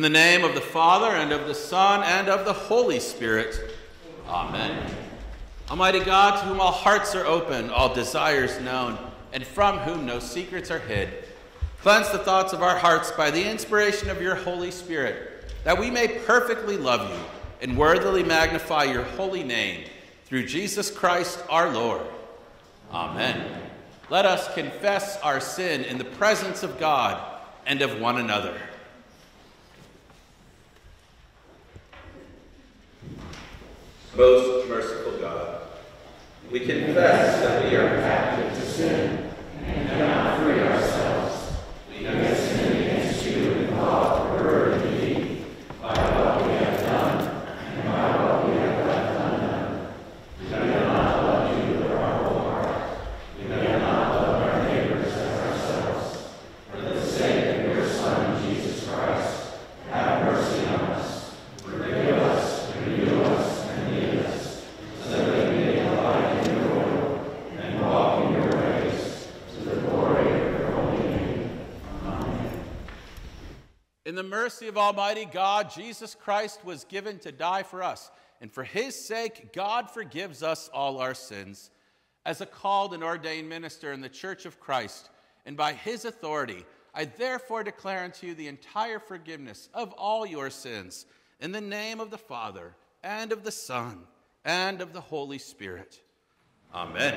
In the name of the Father, and of the Son, and of the Holy Spirit. Amen. Almighty God, to whom all hearts are open, all desires known, and from whom no secrets are hid, cleanse the thoughts of our hearts by the inspiration of your Holy Spirit, that we may perfectly love you and worthily magnify your holy name through Jesus Christ our Lord. Amen. Let us confess our sin in the presence of God and of one another. Most merciful God, we confess that we are captive to sin and cannot free ourselves. We have sinned against you in thought, word, and deed, by what we have done and by what we have left undone. We have not loved you with our whole heart. We have not loved our neighbors as ourselves. For the sake of your Son, Jesus Christ, have mercy on us. Forgive us, renew us, and lead us, so that we may abide in your will and walk in your ways, to the glory of your holy name. Amen. In the mercy of Almighty God, Jesus Christ was given to die for us, and for his sake, God forgives us all our sins. As a called and ordained minister in the Church of Christ, and by his authority, I therefore declare unto you the entire forgiveness of all your sins, in the name of the Father, and of the Son, and of the Holy Spirit. Amen.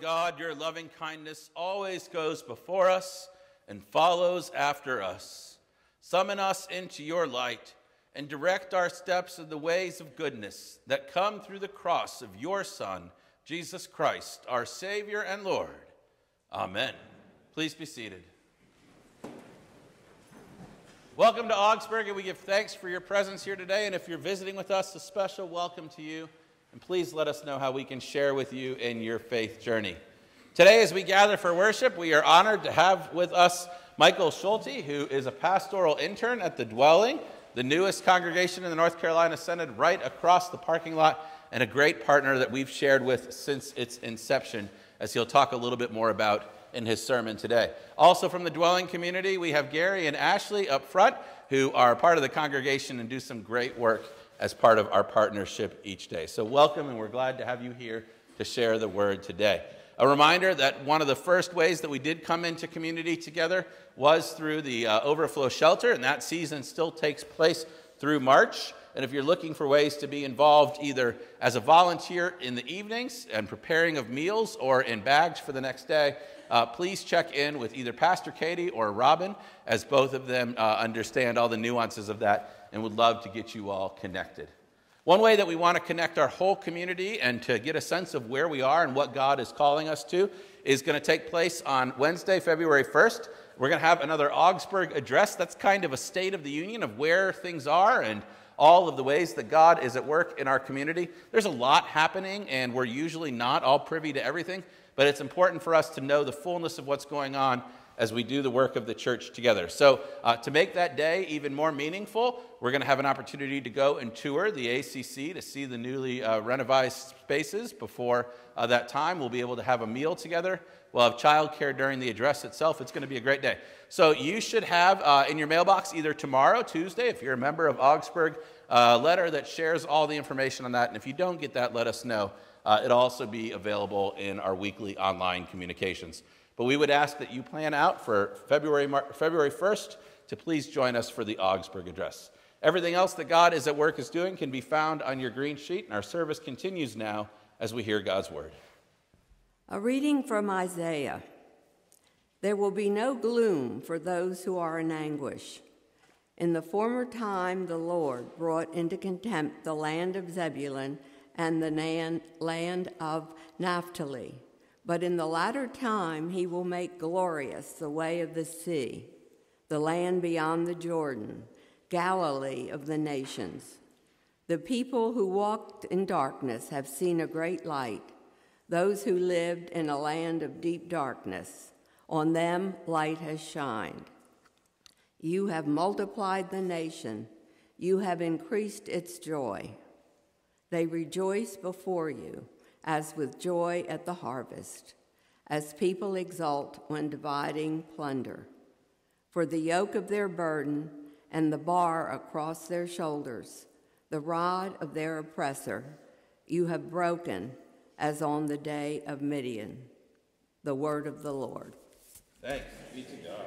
God, your loving kindness always goes before us and follows after us. Summon us into your light and direct our steps in the ways of goodness that come through the cross of your Son, Jesus Christ, our Savior and Lord. Amen. Please be seated. Welcome to Augsburg, and we give thanks for your presence here today. And if you're visiting with us, a special welcome to you. And please let us know how we can share with you in your faith journey. Today, as we gather for worship, we are honored to have with us Michael Schulte, who is a pastoral intern at the Dwelling, the newest congregation in the North Carolina Synod, right across the parking lot, and a great partner that we've shared with since its inception, as he'll talk a little bit more about in his sermon today. Also, from the Dwelling community, we have Gary and Ashley up front, who are part of the congregation and do some great work as part of our partnership each day. So, welcome, and we're glad to have you here to share the word today. A reminder that one of the first ways that we did come into community together was through the uh, Overflow Shelter, and that season still takes place through March. And if you're looking for ways to be involved either as a volunteer in the evenings and preparing of meals or in bags for the next day, uh, please check in with either Pastor Katie or Robin, as both of them uh, understand all the nuances of that and would love to get you all connected. One way that we want to connect our whole community and to get a sense of where we are and what God is calling us to is going to take place on Wednesday, February 1st. We're going to have another Augsburg address. That's kind of a state of the union of where things are and all of the ways that God is at work in our community. There's a lot happening, and we're usually not all privy to everything, but it's important for us to know the fullness of what's going on as we do the work of the church together. So, uh, to make that day even more meaningful, we're going to have an opportunity to go and tour the ACC to see the newly uh, renovated spaces. Before uh, that time, we'll be able to have a meal together. We'll have childcare during the address itself. It's going to be a great day. So, you should have uh, in your mailbox either tomorrow, Tuesday, if you're a member of Augsburg, a letter that shares all the information on that. And if you don't get that, let us know. Uh, it'll also be available in our weekly online communications. But we would ask that you plan out for February, February 1st to please join us for the Augsburg Address. Everything else that God is at work is doing can be found on your green sheet, and our service continues now as we hear God's word. A reading from Isaiah. There will be no gloom for those who are in anguish. In the former time, the Lord brought into contempt the land of Zebulun and the land of Naphtali. But in the latter time he will make glorious the way of the sea, the land beyond the Jordan, Galilee of the nations. The people who walked in darkness have seen a great light. Those who lived in a land of deep darkness, on them light has shined. You have multiplied the nation, you have increased its joy. They rejoice before you as with joy at the harvest, as people exult when dividing plunder. For the yoke of their burden and the bar across their shoulders, the rod of their oppressor, you have broken as on the day of Midian. The word of the Lord. Thanks be to God.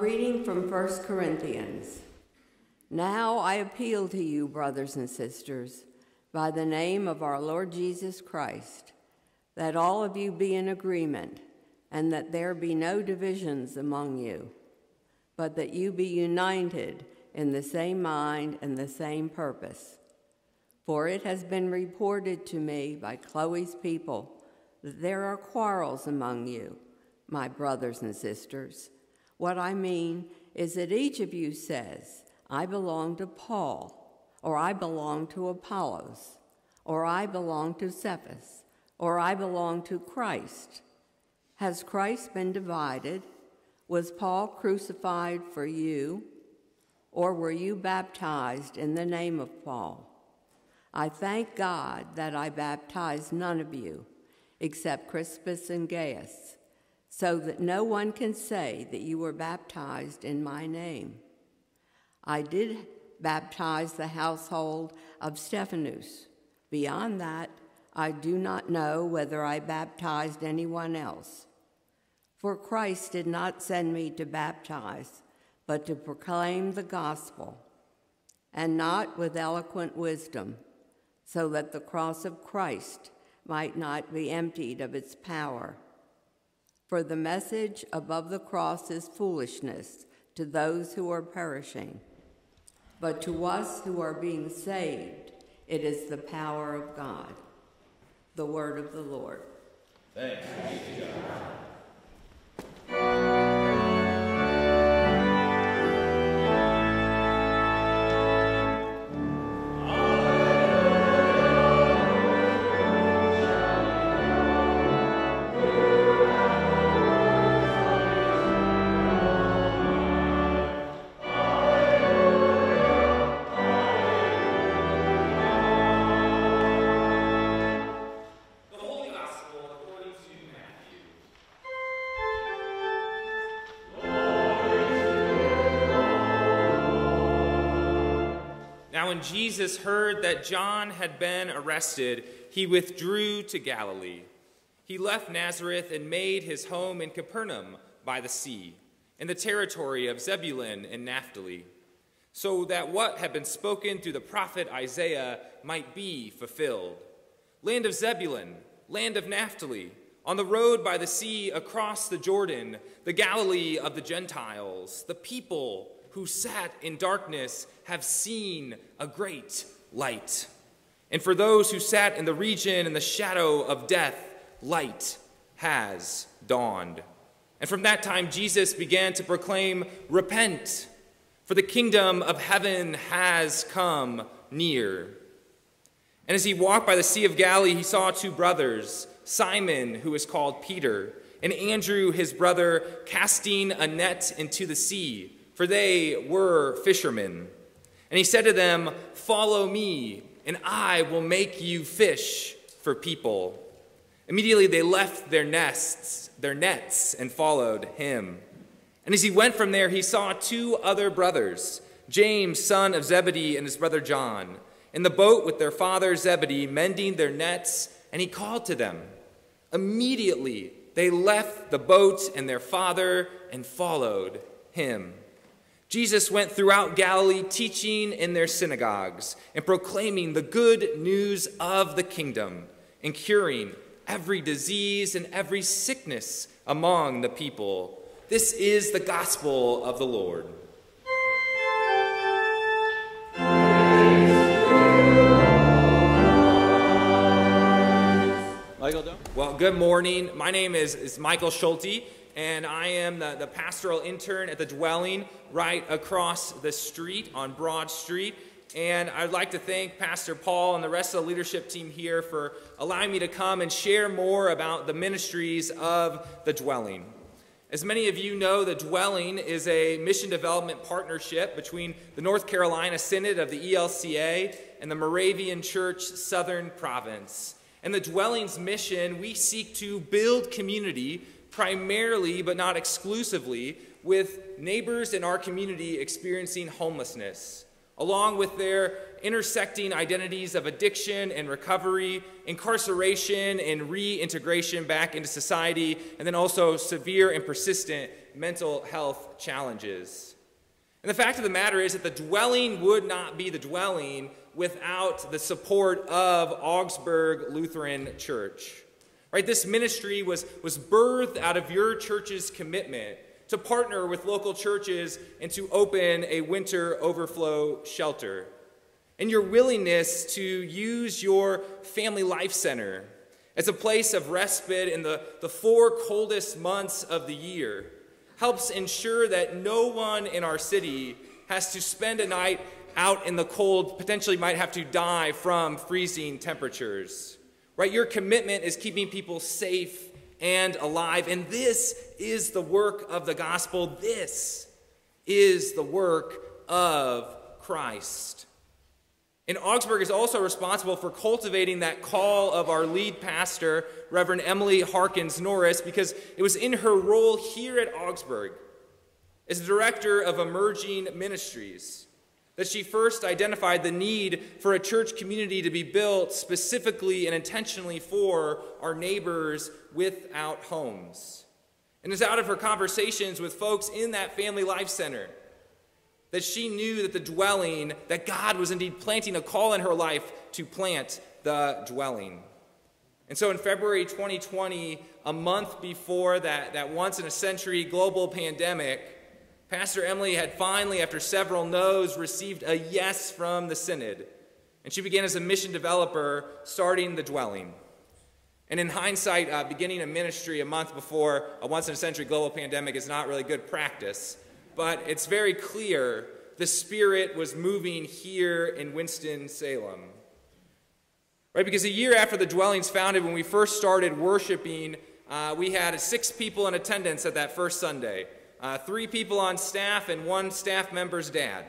Reading from 1 Corinthians. Now I appeal to you, brothers and sisters, by the name of our Lord Jesus Christ, that all of you be in agreement, and that there be no divisions among you, but that you be united in the same mind and the same purpose. For it has been reported to me by Chloe's people that there are quarrels among you, my brothers and sisters. What I mean is that each of you says, I belong to Paul, or I belong to Apollos, or I belong to Cephas, or I belong to Christ. Has Christ been divided? Was Paul crucified for you? Or were you baptized in the name of Paul? I thank God that I baptized none of you except Crispus and Gaius so that no one can say that you were baptized in my name. I did baptize the household of Stephanus. Beyond that, I do not know whether I baptized anyone else. For Christ did not send me to baptize, but to proclaim the gospel, and not with eloquent wisdom, so that the cross of Christ might not be emptied of its power. For the message above the cross is foolishness to those who are perishing, but to us who are being saved, it is the power of God. The word of the Lord. Thanks be to God. When Jesus heard that John had been arrested, he withdrew to Galilee. He left Nazareth and made his home in Capernaum by the sea, in the territory of Zebulun and Naphtali, so that what had been spoken through the prophet Isaiah might be fulfilled. Land of Zebulun, land of Naphtali, on the road by the sea across the Jordan, the Galilee of the Gentiles, the people who sat in darkness have seen a great light. And for those who sat in the region in the shadow of death, light has dawned. And from that time, Jesus began to proclaim, Repent, for the kingdom of heaven has come near. And as he walked by the Sea of Galilee, he saw two brothers, Simon, who is called Peter, and Andrew, his brother, casting a net into the sea for they were fishermen. And he said to them, Follow me, and I will make you fish for people. Immediately they left their nests, their nets, and followed him. And as he went from there, he saw two other brothers, James, son of Zebedee, and his brother John, in the boat with their father Zebedee, mending their nets, and he called to them. Immediately they left the boat and their father and followed him. Jesus went throughout Galilee, teaching in their synagogues and proclaiming the good news of the kingdom and curing every disease and every sickness among the people. This is the gospel of the Lord. Michael, Well, good morning. My name is, is Michael Schulte and I am the, the pastoral intern at the dwelling right across the street on Broad Street. And I'd like to thank Pastor Paul and the rest of the leadership team here for allowing me to come and share more about the ministries of the dwelling. As many of you know, the Dwelling is a mission development partnership between the North Carolina Synod of the ELCA and the Moravian Church Southern Province. And the Dwelling's mission, we seek to build community primarily, but not exclusively, with neighbors in our community experiencing homelessness, along with their intersecting identities of addiction and recovery, incarceration and reintegration back into society, and then also severe and persistent mental health challenges. And the fact of the matter is that the dwelling would not be the dwelling without the support of Augsburg Lutheran Church. Right? This ministry was, was birthed out of your church's commitment to partner with local churches and to open a winter overflow shelter. And your willingness to use your family life center as a place of respite in the, the four coldest months of the year helps ensure that no one in our city has to spend a night out in the cold, potentially might have to die from freezing temperatures. Right? Your commitment is keeping people safe and alive. And this is the work of the gospel. This is the work of Christ. And Augsburg is also responsible for cultivating that call of our lead pastor, Reverend Emily Harkins Norris, because it was in her role here at Augsburg as the director of emerging ministries that she first identified the need for a church community to be built specifically and intentionally for our neighbors without homes. And it's out of her conversations with folks in that family life center that she knew that the dwelling, that God was indeed planting a call in her life to plant the dwelling. And so in February 2020, a month before that, that once in a century global pandemic, Pastor Emily had finally, after several no's, received a yes from the synod. And she began as a mission developer, starting the dwelling. And in hindsight, uh, beginning a ministry a month before a once in a century global pandemic is not really good practice. But it's very clear the Spirit was moving here in Winston-Salem. Right? Because a year after the dwelling's founded, when we first started worshiping, uh, we had six people in attendance at that first Sunday uh, three people on staff, and one staff member's dad.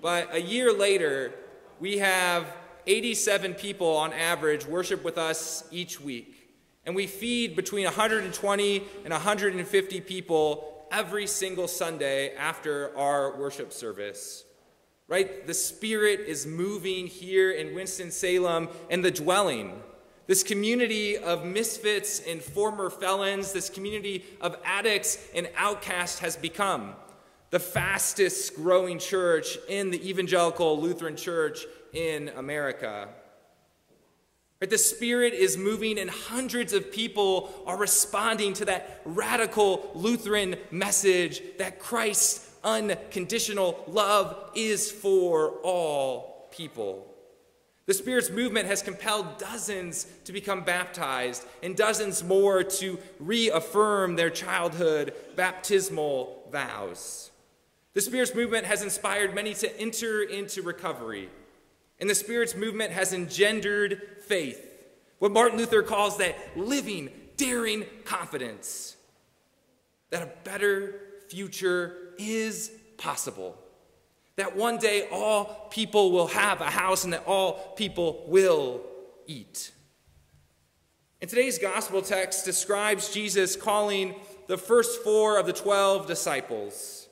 But a year later, we have 87 people on average worship with us each week. And we feed between 120 and 150 people every single Sunday after our worship service. Right? The Spirit is moving here in Winston-Salem and the dwelling. This community of misfits and former felons, this community of addicts and outcasts has become the fastest growing church in the evangelical Lutheran church in America. The Spirit is moving, and hundreds of people are responding to that radical Lutheran message that Christ's unconditional love is for all people. The Spirit's movement has compelled dozens to become baptized and dozens more to reaffirm their childhood baptismal vows. The Spirit's movement has inspired many to enter into recovery. And the Spirit's movement has engendered faith, what Martin Luther calls that living, daring confidence that a better future is possible that one day all people will have a house and that all people will eat. And today's gospel text describes Jesus calling the first four of the 12 disciples.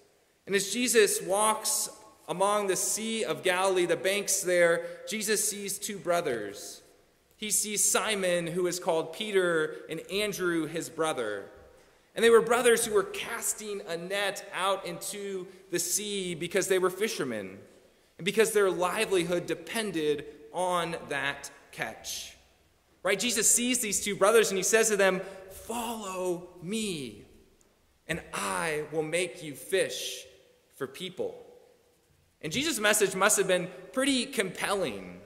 And as Jesus walks among the Sea of Galilee, the banks there, Jesus sees two brothers. He sees Simon, who is called Peter, and Andrew, his brother. And they were brothers who were casting a net out into the sea because they were fishermen and because their livelihood depended on that catch. Right? Jesus sees these two brothers and he says to them, Follow me, and I will make you fish for people. And Jesus' message must have been pretty compelling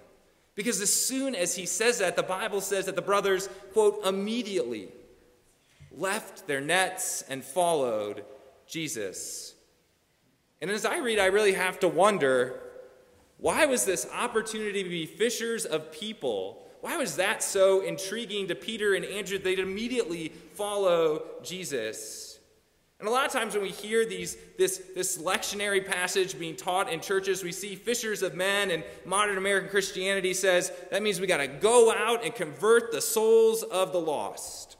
because as soon as he says that, the Bible says that the brothers, quote, immediately left their nets and followed Jesus. And as I read, I really have to wonder why was this opportunity to be fishers of people? Why was that so intriguing to Peter and Andrew? They'd immediately follow Jesus. And a lot of times when we hear these, this, this lectionary passage being taught in churches, we see fishers of men, and modern American Christianity says that means we got to go out and convert the souls of the lost.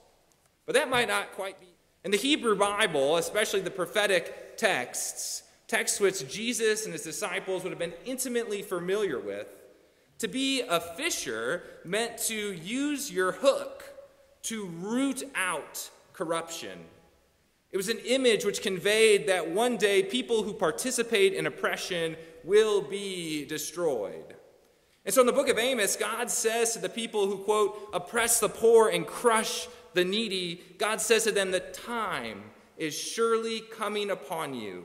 But that might not quite be. In the Hebrew Bible, especially the prophetic texts, texts which Jesus and his disciples would have been intimately familiar with, to be a fisher meant to use your hook to root out corruption. It was an image which conveyed that one day people who participate in oppression will be destroyed. And so in the book of Amos, God says to the people who, quote, oppress the poor and crush the needy, God says to them, The time is surely coming upon you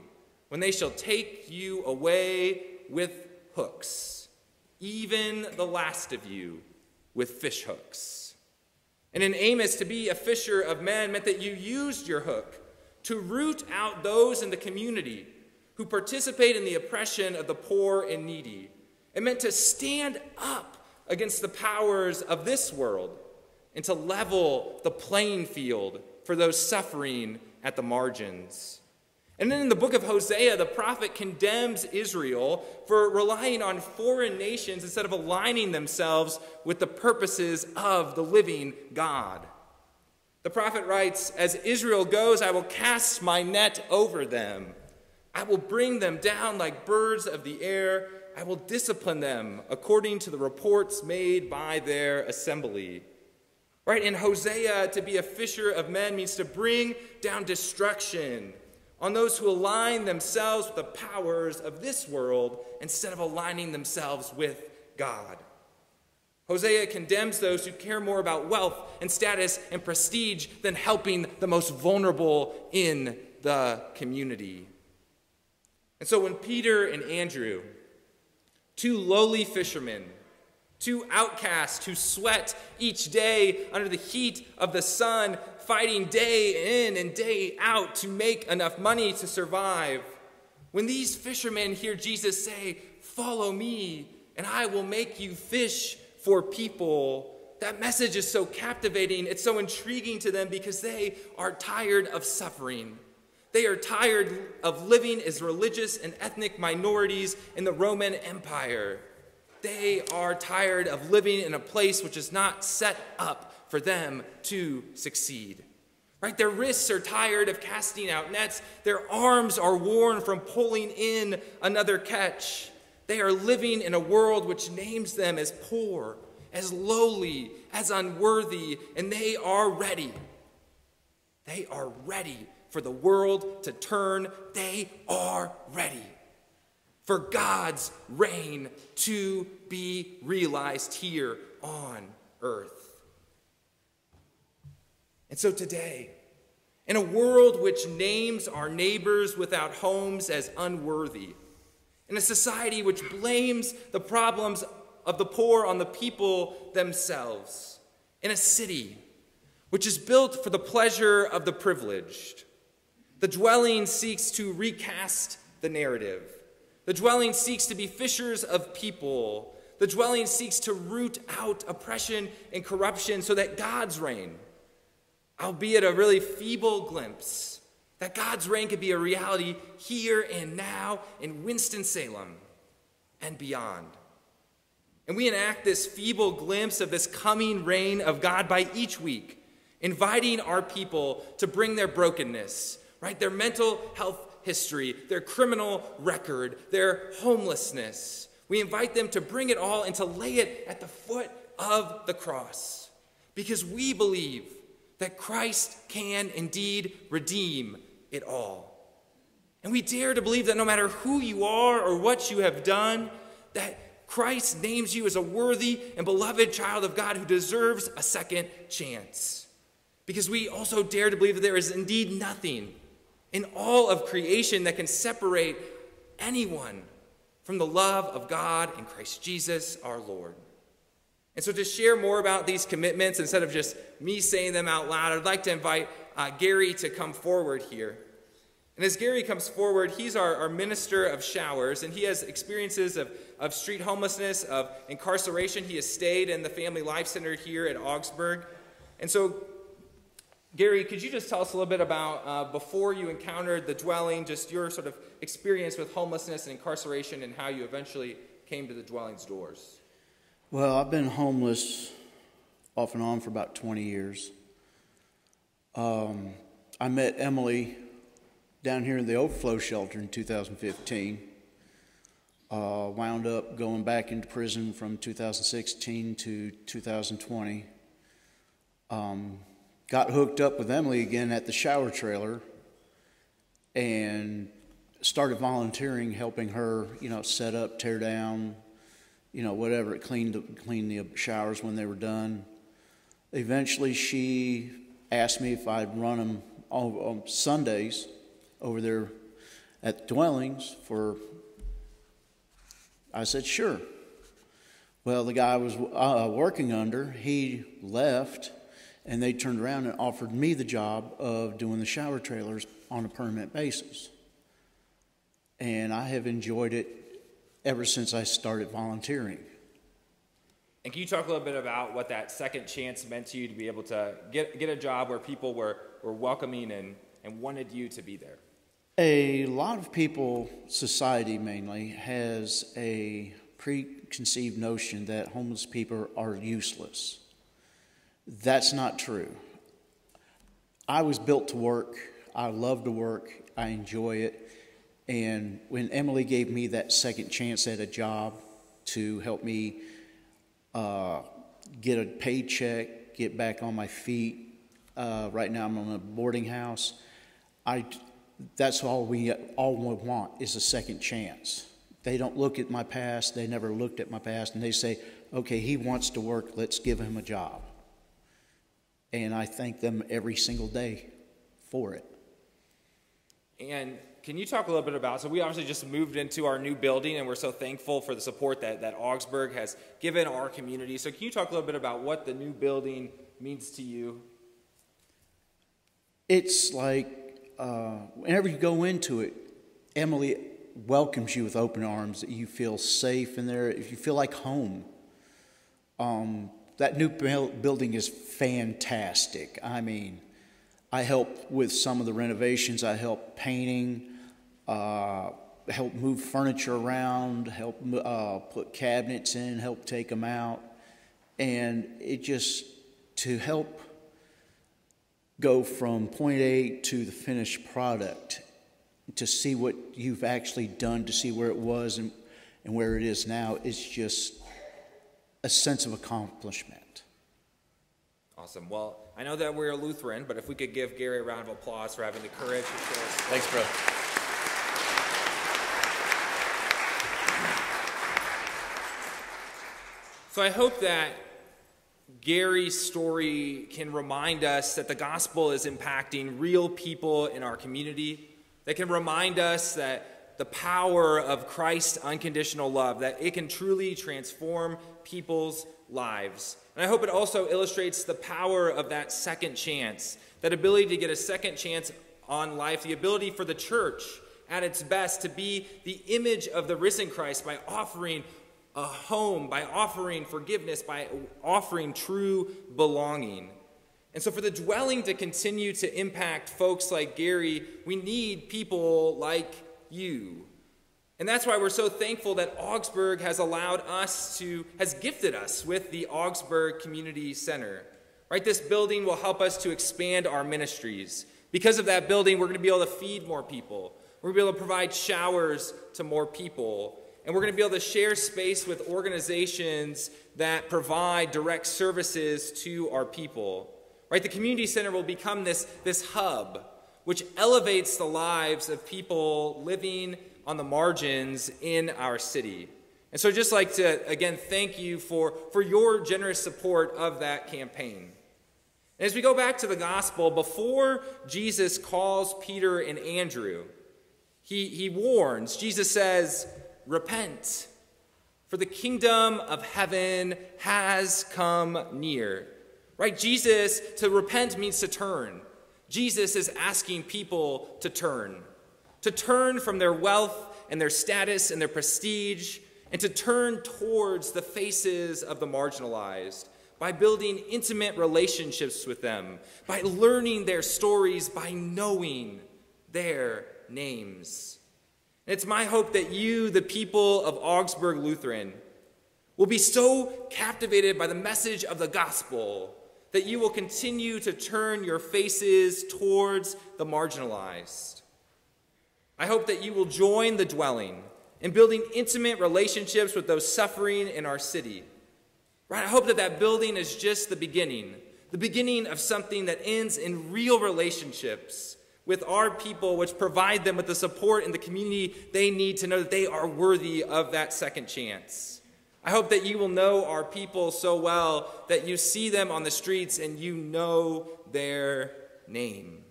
when they shall take you away with hooks, even the last of you with fish hooks. And in Amos, to be a fisher of men meant that you used your hook to root out those in the community who participate in the oppression of the poor and needy. It meant to stand up against the powers of this world and to level the playing field for those suffering at the margins. And then in the book of Hosea, the prophet condemns Israel for relying on foreign nations instead of aligning themselves with the purposes of the living God. The prophet writes, As Israel goes, I will cast my net over them. I will bring them down like birds of the air. I will discipline them according to the reports made by their assembly. Right? In Hosea, to be a fisher of men means to bring down destruction on those who align themselves with the powers of this world instead of aligning themselves with God. Hosea condemns those who care more about wealth and status and prestige than helping the most vulnerable in the community. And so when Peter and Andrew, two lowly fishermen, two outcasts who sweat each day under the heat of the sun, fighting day in and day out to make enough money to survive. When these fishermen hear Jesus say, Follow me, and I will make you fish for people, that message is so captivating. It's so intriguing to them because they are tired of suffering. They are tired of living as religious and ethnic minorities in the Roman Empire. They are tired of living in a place which is not set up for them to succeed. Right? Their wrists are tired of casting out nets. Their arms are worn from pulling in another catch. They are living in a world which names them as poor, as lowly, as unworthy, and they are ready. They are ready for the world to turn. They are ready for God's reign to be realized here on earth. And so today, in a world which names our neighbors without homes as unworthy, in a society which blames the problems of the poor on the people themselves, in a city which is built for the pleasure of the privileged, the dwelling seeks to recast the narrative. The dwelling seeks to be fishers of people. The dwelling seeks to root out oppression and corruption so that God's reign, albeit a really feeble glimpse, that God's reign could be a reality here and now in Winston-Salem and beyond. And we enact this feeble glimpse of this coming reign of God by each week, inviting our people to bring their brokenness, right? Their mental health history, their criminal record, their homelessness. We invite them to bring it all and to lay it at the foot of the cross because we believe that Christ can indeed redeem it all. And we dare to believe that no matter who you are or what you have done, that Christ names you as a worthy and beloved child of God who deserves a second chance. Because we also dare to believe that there is indeed nothing in all of creation that can separate anyone from the love of God in Christ Jesus our Lord. And so, to share more about these commitments, instead of just me saying them out loud, I'd like to invite uh, Gary to come forward here. And as Gary comes forward, he's our, our minister of showers, and he has experiences of, of street homelessness, of incarceration. He has stayed in the Family Life Center here at Augsburg. And so, Gary, could you just tell us a little bit about uh, before you encountered the dwelling, just your sort of experience with homelessness and incarceration, and how you eventually came to the dwelling's doors? Well, I've been homeless off and on for about 20 years. Um, I met Emily down here in the overflow shelter in 2015. Uh, wound up going back into prison from 2016 to 2020. Um, got hooked up with Emily again at the shower trailer and started volunteering, helping her, you know, set up, tear down, you know, whatever, clean the, clean the showers when they were done. Eventually, she asked me if I'd run them on, on Sundays over there at dwellings for. I said, sure. Well, the guy I was uh, working under, he left, and they turned around and offered me the job of doing the shower trailers on a permanent basis. And I have enjoyed it ever since I started volunteering. And can you talk a little bit about what that second chance meant to you to be able to get, get a job where people were, were welcoming and, and wanted you to be there? A lot of people, society mainly, has a preconceived notion that homeless people are useless. That's not true. I was built to work. I love to work. I enjoy it. And when Emily gave me that second chance at a job to help me uh, get a paycheck, get back on my feet, uh, right now I'm on a boarding house. I, that's all we all we want is a second chance. They don't look at my past. They never looked at my past, and they say, "Okay, he wants to work. Let's give him a job." And I thank them every single day for it. And can you talk a little bit about? So we obviously just moved into our new building, and we're so thankful for the support that that Augsburg has given our community. So can you talk a little bit about what the new building means to you? It's like uh, whenever you go into it, Emily welcomes you with open arms. That you feel safe in there. If you feel like home. Um, that new building is fantastic. I mean, I help with some of the renovations. I help painting, uh, help move furniture around, help uh, put cabinets in, help take them out, and it just to help go from point A to the finished product to see what you've actually done, to see where it was and, and where it is now, it's just a sense of accomplishment. Awesome. Well, I know that we're a Lutheran, but if we could give Gary a round of applause for having the courage to share. Thanks, bro. So I hope that Gary's story can remind us that the gospel is impacting real people in our community, that can remind us that the power of Christ's unconditional love, that it can truly transform people's lives. And I hope it also illustrates the power of that second chance, that ability to get a second chance on life, the ability for the church at its best to be the image of the risen Christ by offering a home, by offering forgiveness, by offering true belonging. And so, for the dwelling to continue to impact folks like Gary, we need people like you. And that's why we're so thankful that Augsburg has allowed us to, has gifted us with the Augsburg Community Center. Right? This building will help us to expand our ministries. Because of that building, we're going to be able to feed more people. We're going to be able to provide showers to more people. And we're going to be able to share space with organizations that provide direct services to our people. Right? The community center will become this, this hub which elevates the lives of people living on the margins in our city. And so I'd just like to, again, thank you for, for your generous support of that campaign. And as we go back to the gospel, before Jesus calls Peter and Andrew, he, he warns, Jesus says, Repent, for the kingdom of heaven has come near. Right? Jesus, to repent means to turn. Jesus is asking people to turn to turn from their wealth and their status and their prestige, and to turn towards the faces of the marginalized by building intimate relationships with them, by learning their stories, by knowing their names. And it's my hope that you, the people of Augsburg Lutheran, will be so captivated by the message of the gospel that you will continue to turn your faces towards the marginalized I hope that you will join the dwelling in building intimate relationships with those suffering in our city. Right? I hope that that building is just the beginning, the beginning of something that ends in real relationships with our people, which provide them with the support and the community they need to know that they are worthy of that second chance. I hope that you will know our people so well that you see them on the streets and you know their name.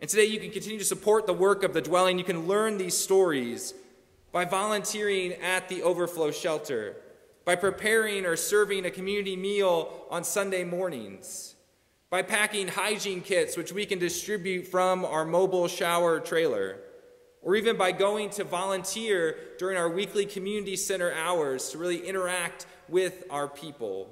And today you can continue to support the work of the dwelling. You can learn these stories by volunteering at the overflow shelter, by preparing or serving a community meal on Sunday mornings, by packing hygiene kits which we can distribute from our mobile shower trailer, or even by going to volunteer during our weekly community center hours to really interact with our people.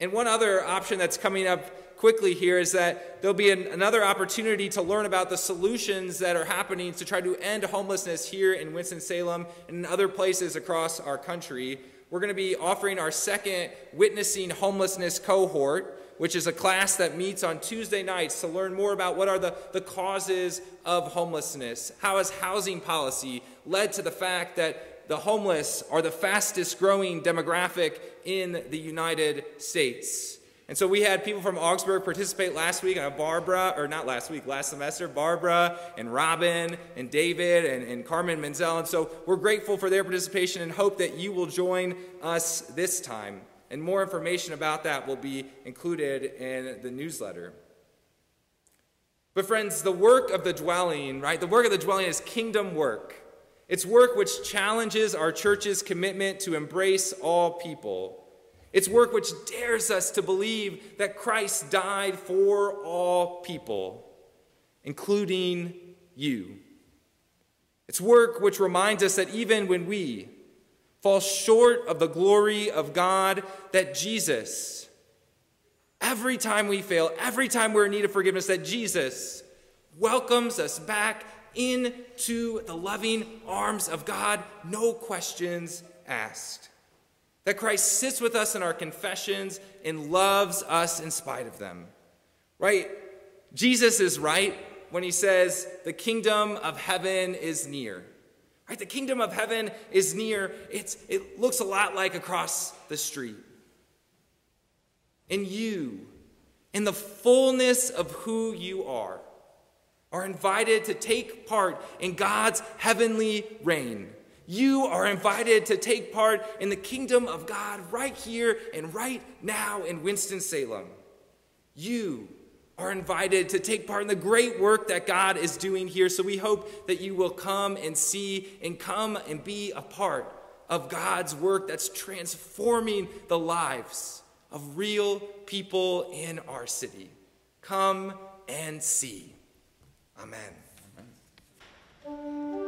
And one other option that's coming up quickly here is that there'll be an, another opportunity to learn about the solutions that are happening to try to end homelessness here in Winston-Salem and in other places across our country. We're going to be offering our second Witnessing Homelessness cohort, which is a class that meets on Tuesday nights to learn more about what are the, the causes of homelessness. How has housing policy led to the fact that the homeless are the fastest growing demographic in the United States? And so we had people from Augsburg participate last week, uh, Barbara, or not last week, last semester, Barbara and Robin and David and, and Carmen Menzel. And so we're grateful for their participation and hope that you will join us this time. And more information about that will be included in the newsletter. But, friends, the work of the dwelling, right? The work of the dwelling is kingdom work. It's work which challenges our church's commitment to embrace all people. It's work which dares us to believe that Christ died for all people, including you. It's work which reminds us that even when we fall short of the glory of God, that Jesus, every time we fail, every time we're in need of forgiveness, that Jesus welcomes us back into the loving arms of God, no questions asked. That Christ sits with us in our confessions and loves us in spite of them. Right? Jesus is right when he says, the kingdom of heaven is near. Right? The kingdom of heaven is near. It's, it looks a lot like across the street. And you, in the fullness of who you are, are invited to take part in God's heavenly reign. You are invited to take part in the kingdom of God right here and right now in Winston-Salem. You are invited to take part in the great work that God is doing here. So we hope that you will come and see and come and be a part of God's work that's transforming the lives of real people in our city. Come and see. Amen. together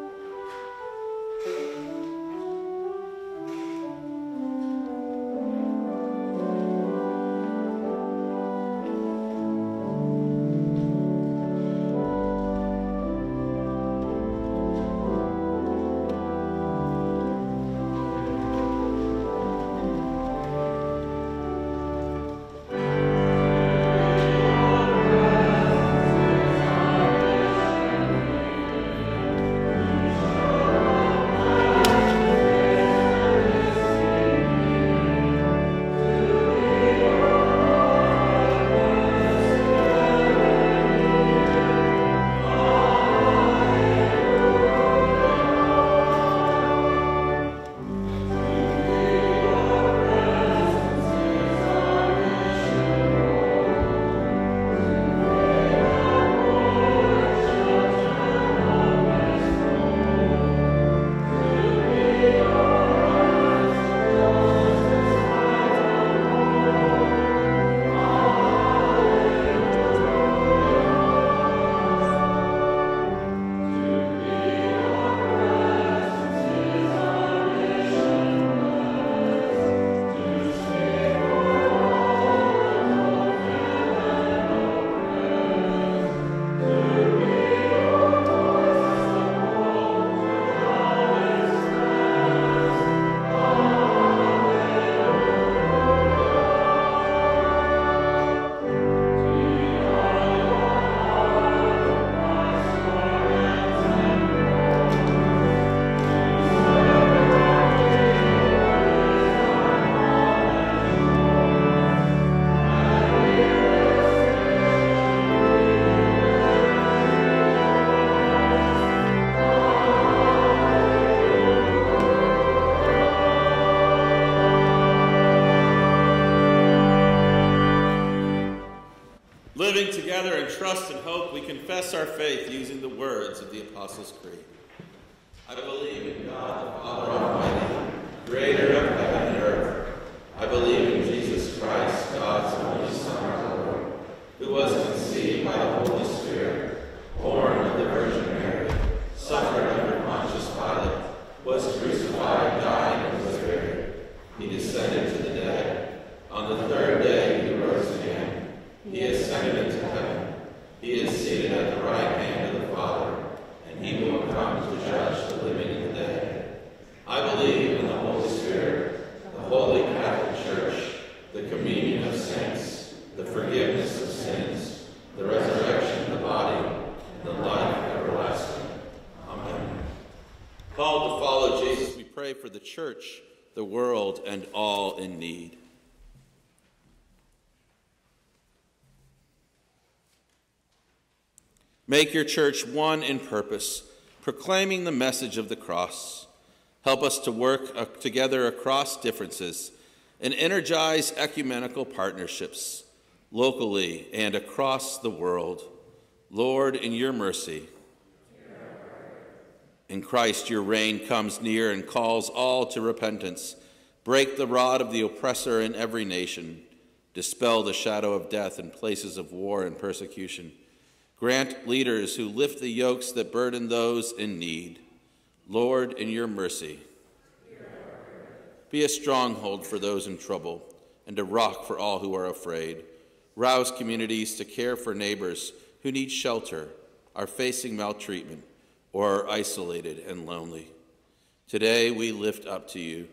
church, the world, and all in need. Make your church one in purpose, proclaiming the message of the cross. Help us to work together across differences and energize ecumenical partnerships locally and across the world. Lord, in your mercy, in Christ, your reign comes near and calls all to repentance. Break the rod of the oppressor in every nation. Dispel the shadow of death in places of war and persecution. Grant leaders who lift the yokes that burden those in need. Lord, in your mercy, be a stronghold for those in trouble and a rock for all who are afraid. Rouse communities to care for neighbors who need shelter, are facing maltreatment, or are isolated and lonely. Today we lift up to you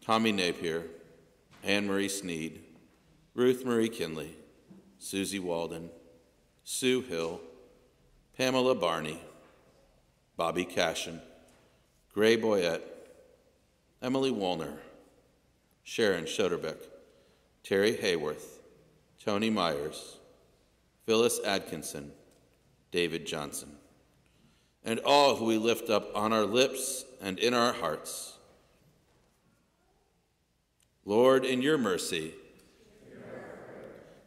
Tommy Napier, Anne Marie Sneed, Ruth Marie Kinley, Susie Walden, Sue Hill, Pamela Barney, Bobby Cashin, Gray Boyette, Emily Wollner, Sharon Schoderbeck, Terry Hayworth, Tony Myers, Phyllis Atkinson, David Johnson, and all who we lift up on our lips and in our hearts. Lord, in your mercy,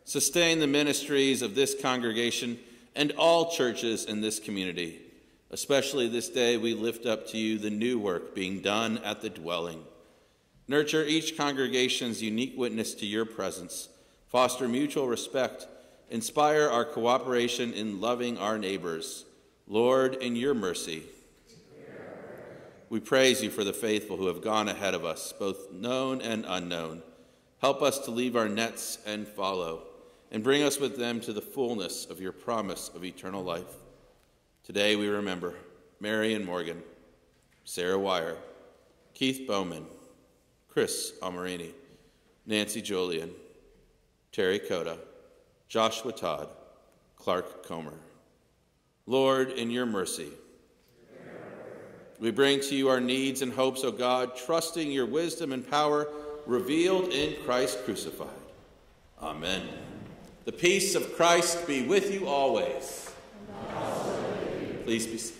sustain the ministries of this congregation and all churches in this community. Especially this day, we lift up to you the new work being done at the dwelling. Nurture each congregation's unique witness to your presence. Foster mutual respect. Inspire our cooperation in loving our neighbors. Lord, in your mercy, we praise you for the faithful who have gone ahead of us, both known and unknown. Help us to leave our nets and follow, and bring us with them to the fullness of your promise of eternal life. Today we remember Mary and Morgan, Sarah Wire, Keith Bowman, Chris Amarini, Nancy Julian, Terry Cota, Joshua Todd, Clark Comer. Lord, in your mercy, we bring to you our needs and hopes, O God, trusting your wisdom and power revealed in Christ crucified. Amen. The peace of Christ be with you always. Please be seated.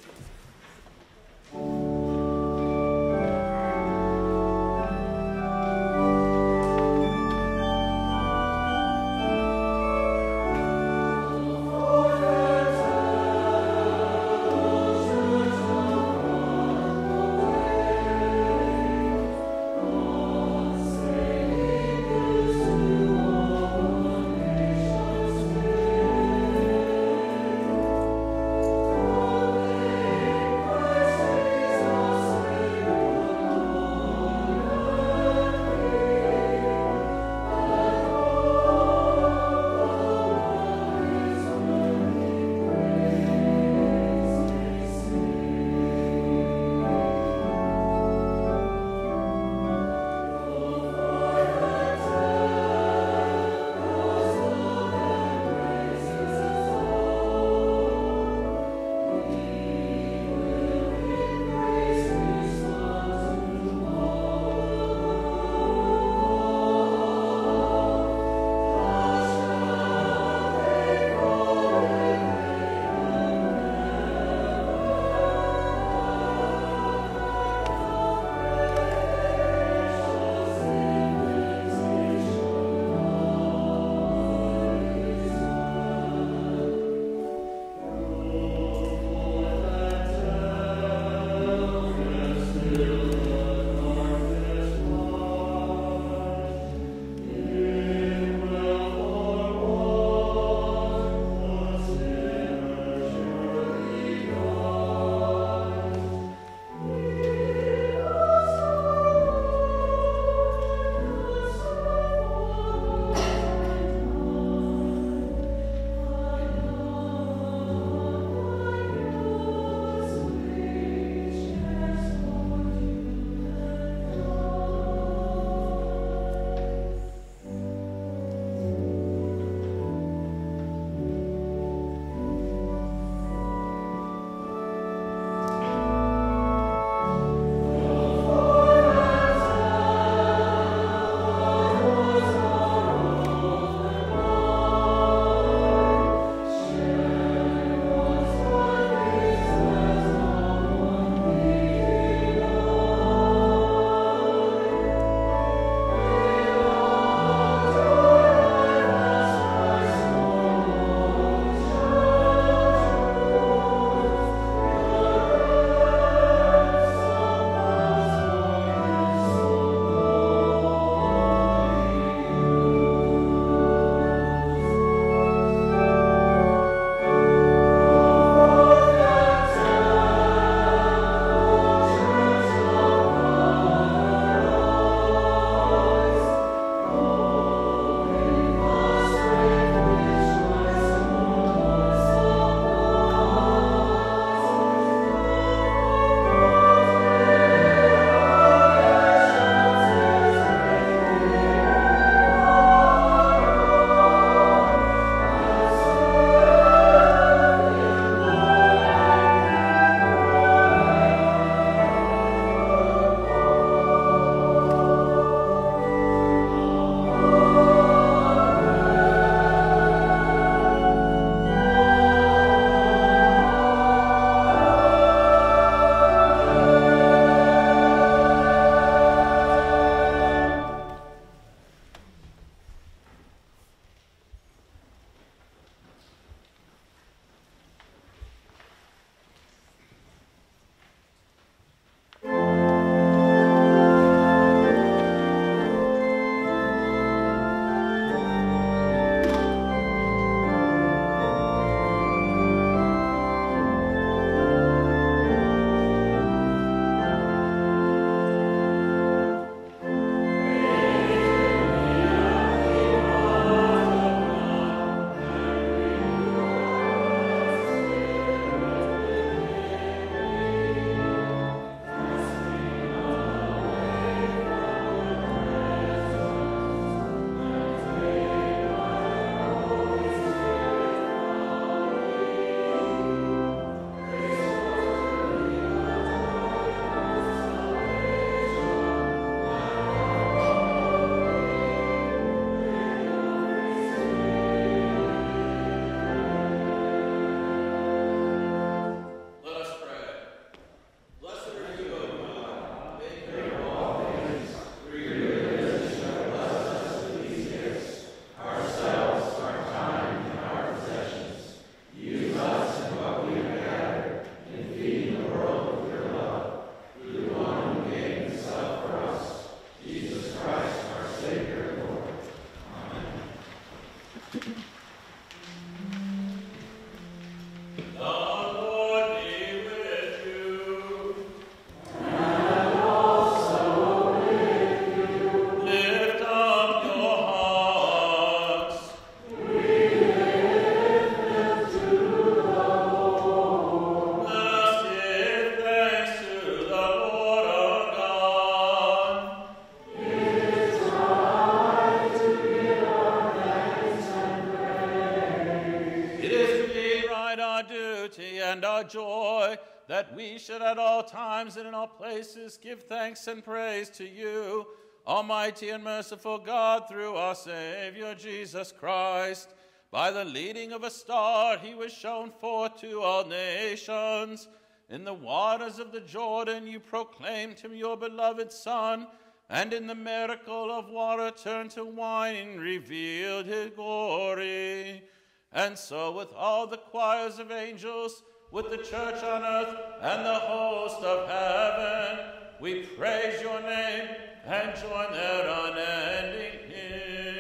At all times and in all places give thanks and praise to you, Almighty and merciful God, through our Savior Jesus Christ. By the leading of a star, he was shown forth to all nations. In the waters of the Jordan, you proclaimed him your beloved Son, and in the miracle of water turned to wine, revealed his glory. And so, with all the choirs of angels, with the church on earth and the host of heaven, we praise your name and join their unending hymn.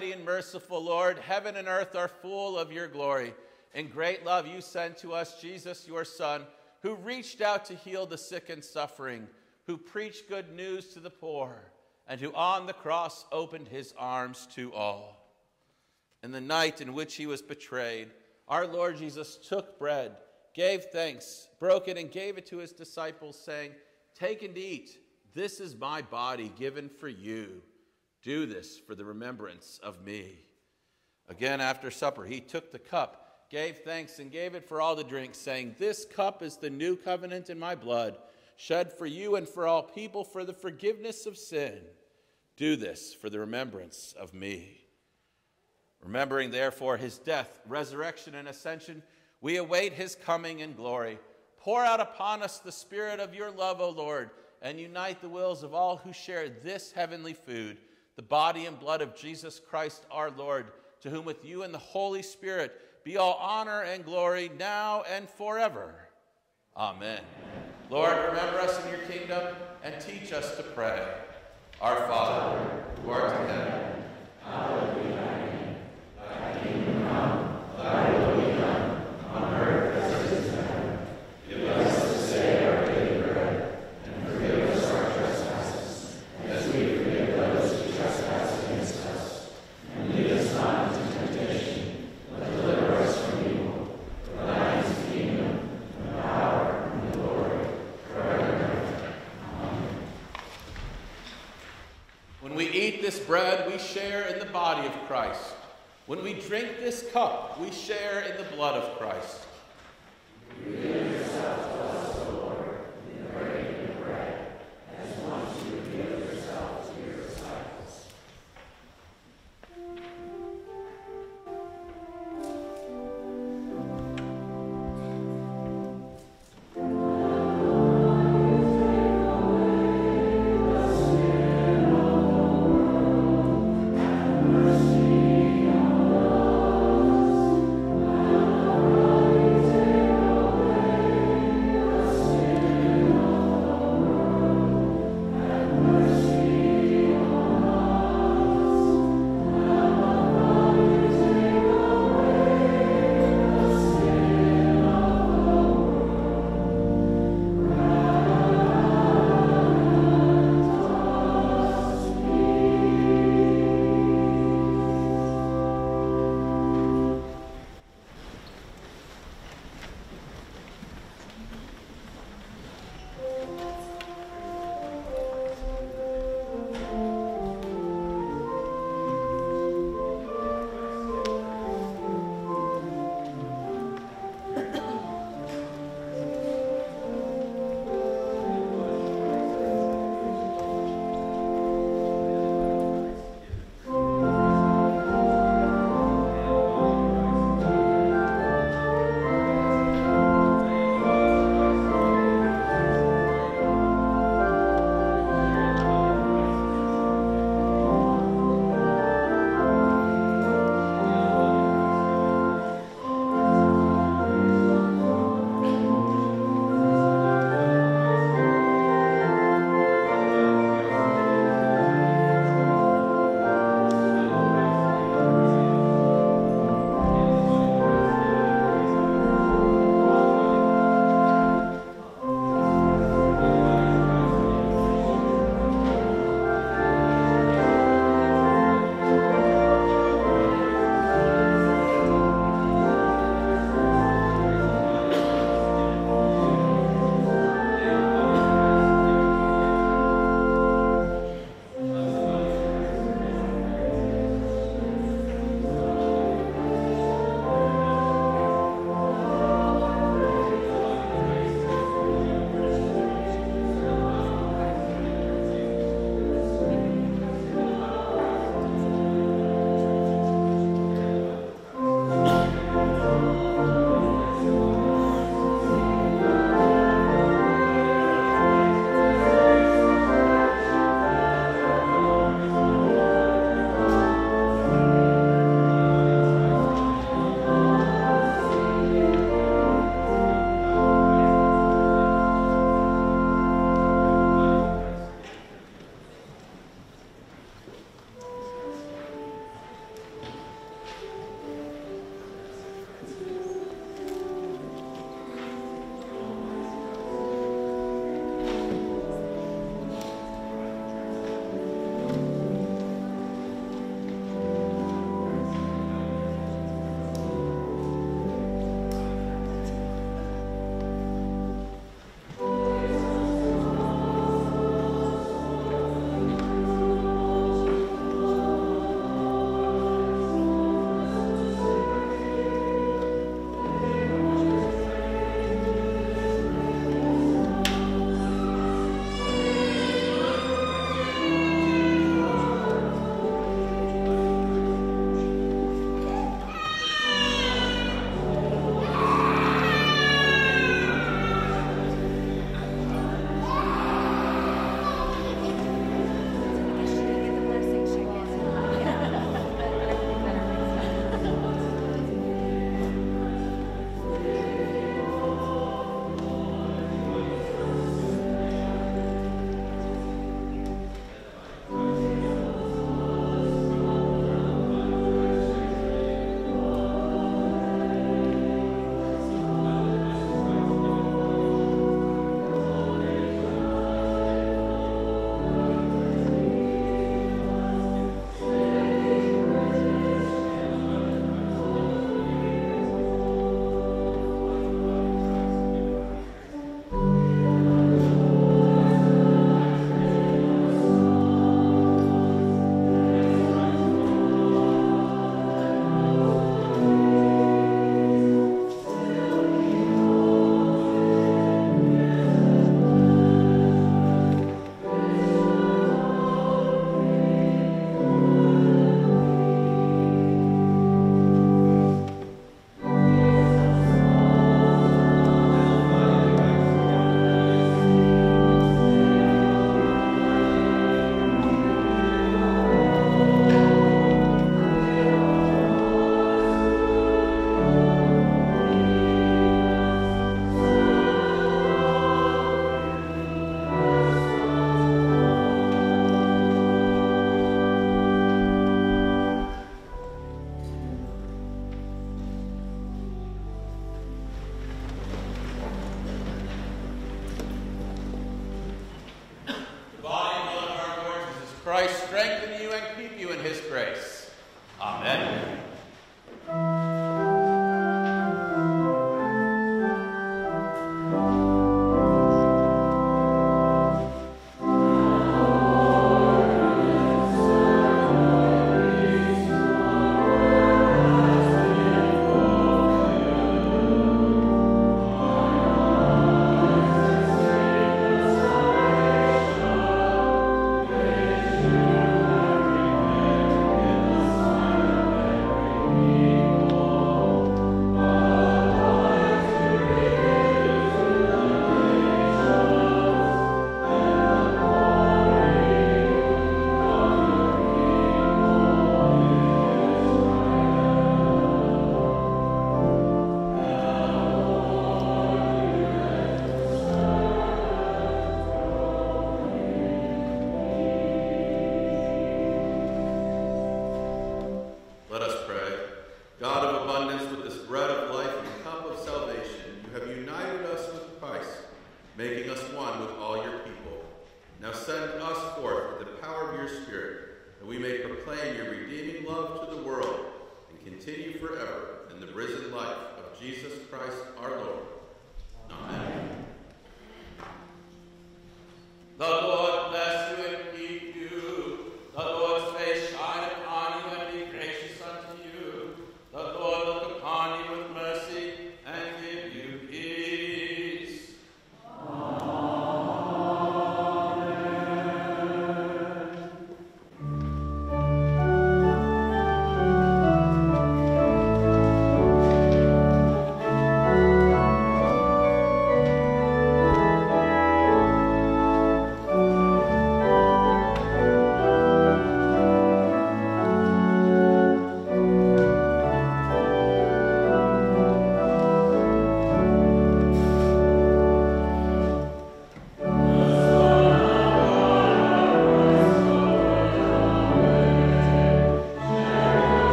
Holy, mighty, and merciful Lord, heaven and earth are full of your glory. In great love, you sent to us Jesus, your Son, who reached out to heal the sick and suffering, who preached good news to the poor, and who on the cross opened his arms to all. In the night in which he was betrayed, our Lord Jesus took bread, gave thanks, broke it, and gave it to his disciples, saying, Take and eat. This is my body given for you. Do this for the remembrance of me. Again, after supper, he took the cup, gave thanks, and gave it for all to drink, saying, This cup is the new covenant in my blood, shed for you and for all people for the forgiveness of sin. Do this for the remembrance of me. Remembering, therefore, his death, resurrection, and ascension, we await his coming in glory. Pour out upon us the spirit of your love, O Lord, and unite the wills of all who share this heavenly food the body and blood of Jesus Christ our Lord, to whom with you and the Holy Spirit be all honor and glory now and forever. Amen. Lord, remember us in your kingdom and teach us to pray. Our Father, who art in heaven, hallowed be thy name. Thy kingdom come, thy will be done, on earth as it is in heaven. Give us this day our daily bread, and forgive us our trespasses, as we forgive those who trespass against us. And lead us not into temptation, but deliver us from evil. For thine is the kingdom, and the power, and the glory, forever and ever. Amen. When we eat this bread, we share in the body of Christ. When we drink this cup, we share in the blood of Christ.